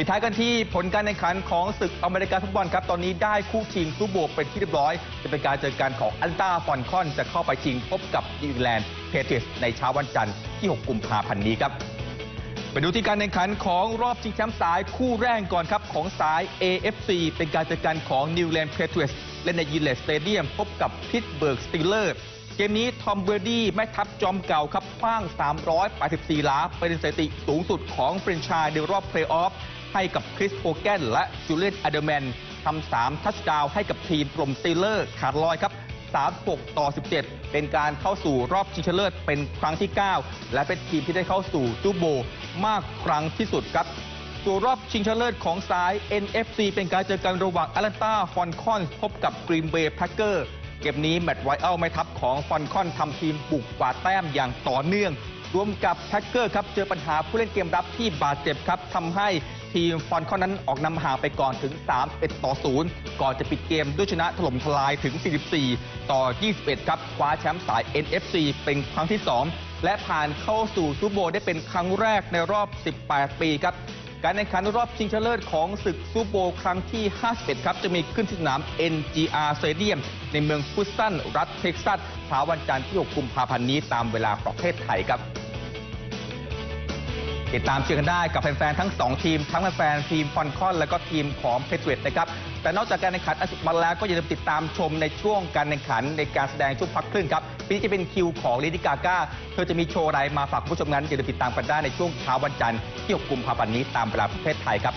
ปิดท้ายกันที่ผลการแข่งขันของศึกอเมริกันฟุตบอลครับ ตอนนี้ได้คู่ชิงซูเปอร์โบวล์เป็นที่เรียบร้อย จะเป็นการเจอกันของแอตแลนตาฟอลคอนส์จะเข้าไปชิงพบกับนิวอิงแลนด์เพเทรียตส์ในเช้าวันจันทร์ที่ 6 กุมภาพันธ์นี้ครับไปดูที่การแข่งขันของรอบชิงแชมป์สายคู่แรกก่อนครับ ของสาย AFC เป็นการเจอกันของ New England Patriots เล่นใน Gillette Stadium พบกับพิตต์สเบิร์กสตีลเลอร์สเกมนี้ทอมเบอร์ดี้แม่ทัพจอมเก๋าครับขว้าง 384หลาเป็นสถิติสูงสุดของเฟรนชายในรอบเพลย์ออฟ ให้กับคริสโฮแกนและจูเลียนเอเดลแมนทำ3 touchdown ให้กับทีมถล่มสตีลเลอร์สขาดลอยครับ 36 ต่อ 17 เป็นการเข้าสู่รอบชิงชนะเลิศเป็นครั้งที่ 9 และเป็นทีมที่ได้เข้าสู่ซูเปอร์โบวล์มากครั้งที่สุดครับส่วนรอบชิงชนะเลิศของสาย NFC เป็นการเจอกันระหว่างแอตแลนตาฟอลคอนส์พบกับกรีนเบย์แพคเกอร์สเกมนี้แมตต์ไรอันแม่ทัพของฟอลคอนส์ทำทีมบุกกวาดแต้มอย่างต่อเนื่อง รวมกับแพคเกอร์ครับเจอปัญหาผู้เล่นเกมรับที่บาดเจ็บครับทำให้ ทีมฟอลคอนนั้นออกนำห่างไปก่อนถึง3ต่อ 0 ก่อนจะปิดเกมด้วยชนะถล่มทลายถึง 44 ต่อ 21 ครับคว้าแชมป์สาย NFC เป็นครั้งที่ 2 และผ่านเข้าสู่ซูเปอร์โบวล์ได้เป็นครั้งแรกในรอบ 18 ปีครับการแข่งขันรอบชิงชนะเลิศของศึกซูเปอร์โบวล์ครั้งที่ 51 ครับ จะมีขึ้นที่สนาม NRG Stadium ในเมืองฮุสตันรัฐเท็กซัสเช้าวันจันทร์ที่ 6 กุมภาพันธ์นี้ตามเวลาประเทศไทยครับ ติดตามเชียร์กันได้กับแฟนๆทั้ง 2 ทีม ทั้งแฟนๆทีมฟอนคอน และก็ทีมของเพเทนะครับแต่นอกจากการแข่งขันอาสุดมาแล้วก็อย่าลืมติดตามชมในช่วงการแข่งขันในการแสดงช่วงพักครึ่งครับปีนี้จะเป็นคิวของลีดิกาก้าเธอจะมีโชว์อะไรมาฝากผู้ชมนั้นอย่าลืมติดตามกันได้ในช่วงเช้าวันจันทร์ที่6กุมภาพันธ์นี้ตามเวลาประเทศไทยครับ